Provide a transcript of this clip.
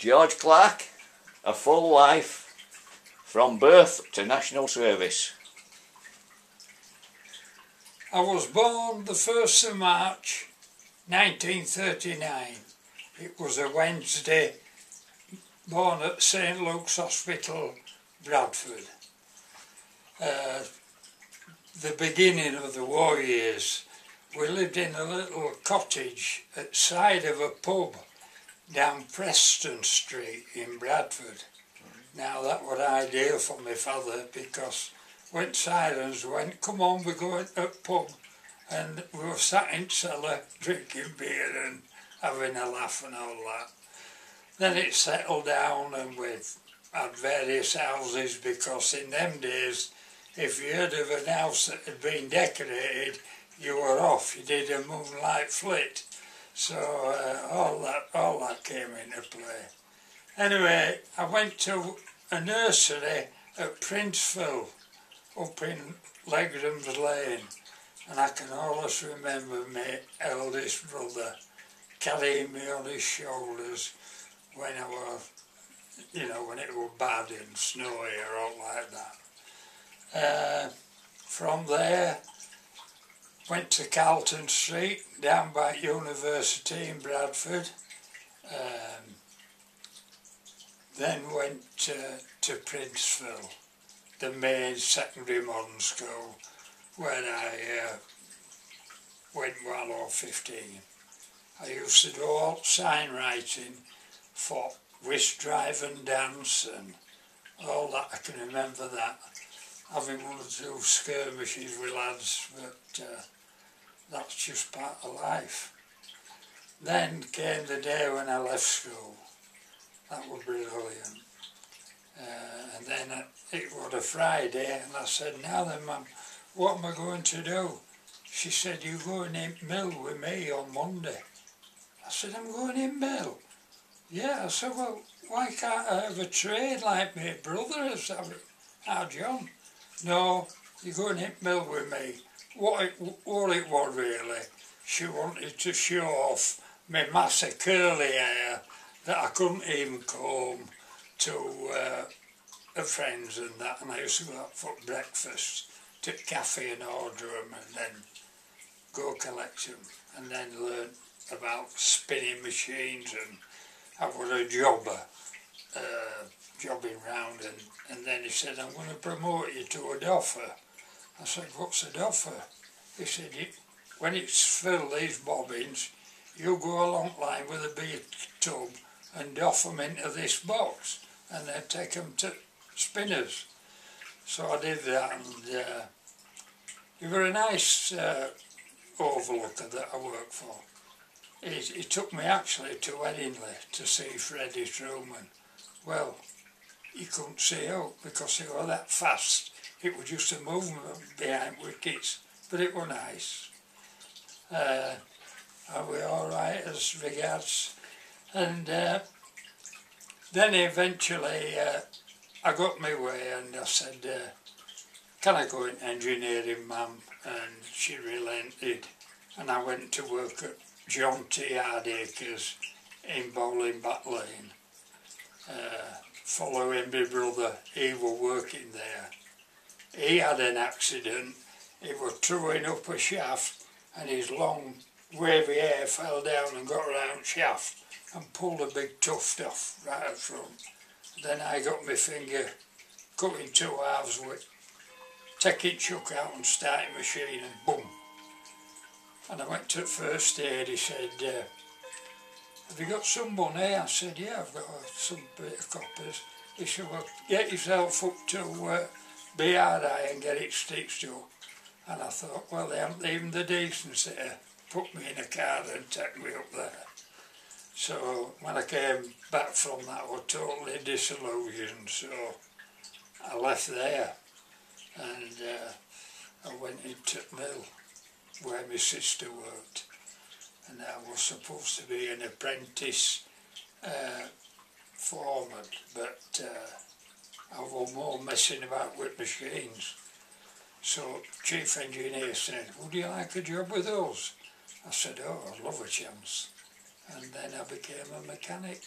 George Clarke, a full life from birth to national service. I was born the 1st of March 1939. It was a Wednesday, born at St Luke's Hospital, Bradford. Uh, the beginning of the war years. We lived in a little cottage at side of a pub down Preston Street in Bradford. Now that was ideal for my father because when sirens went, come on, we're going to a pub. And we were sat in cellar drinking beer and having a laugh and all that. Then it settled down and we had various houses because in them days, if you heard of an house that had been decorated, you were off. You did a moonlight flit. So uh, all that all that came into play. Anyway, I went to a nursery at Princeville up in Legram's Lane and I can always remember my eldest brother carrying me on his shoulders when I was, you know, when it was bad and snowy or all like that. Uh, from there, went to Carlton Street, down by University in Bradford. Um, then went to Princeville, the main secondary modern school, where I uh, went I was 15. I used to do all sign writing for whist drive and dance and all that. I can remember that. Having one or two skirmishes with lads, but uh, that's just part of life. Then came the day when I left school. That was brilliant. Uh, and then it was a Friday, and I said, now then, Mum, what am I going to do? She said, you're going in mill with me on Monday. I said, I'm going in mill. Yeah, I said, well, why can't I have a trade like my brother having? How, John? No, you're going in mill with me. What it, what it was really, she wanted to show off my massive curly hair that I couldn't even comb to uh, her friends and that, and I used to go out for breakfast to cafe and order them and then go collect them and then learn about spinning machines and I was a jobber, uh, jobbing round and, and then he said, I'm going to promote you to a doffer. I said, what's a doffer? He said, when it's filled these bobbins, you go along line with a big tub and doff them into this box and then take them to spinners. So I did that and uh, was a nice uh, overlooker that I worked for. He, took me actually to Headingley to see Freddie Trueman. Well, he couldn't see out because he was that fast. It was just a movement behind wickets, but it was nice. Uh, are we all right as regards? And uh, then eventually uh, I got my way and I said, uh, can I go in engineering, ma'am? And she relented and I went to work at John T. Hardacres in Bowling Back Lane. Uh, following my brother, he was working there. He had an accident, he was throwing up a shaft and his long wavy hair fell down and got around shaft and pulled a big tuft off right up front. Then I got my finger cut in two halves with taking chuck out and starting machine and boom. And I went to first aid, he said, uh, have you got some money? I said, yeah, I've got some bit of coppers. He said, well, get yourself up to uh, BRI and get it stitched up. And I thought, well, they haven't even the decency to put me in a car and take me up there. So when I came back from that, I was totally disillusioned. So I left there and uh, I went into mill where my sister worked. And I was supposed to be an apprentice uh, foreman, but uh, I was more messing about with machines. So chief engineer said, would you like a job with us? I said, oh, I'd love a chance. And then I became a mechanic.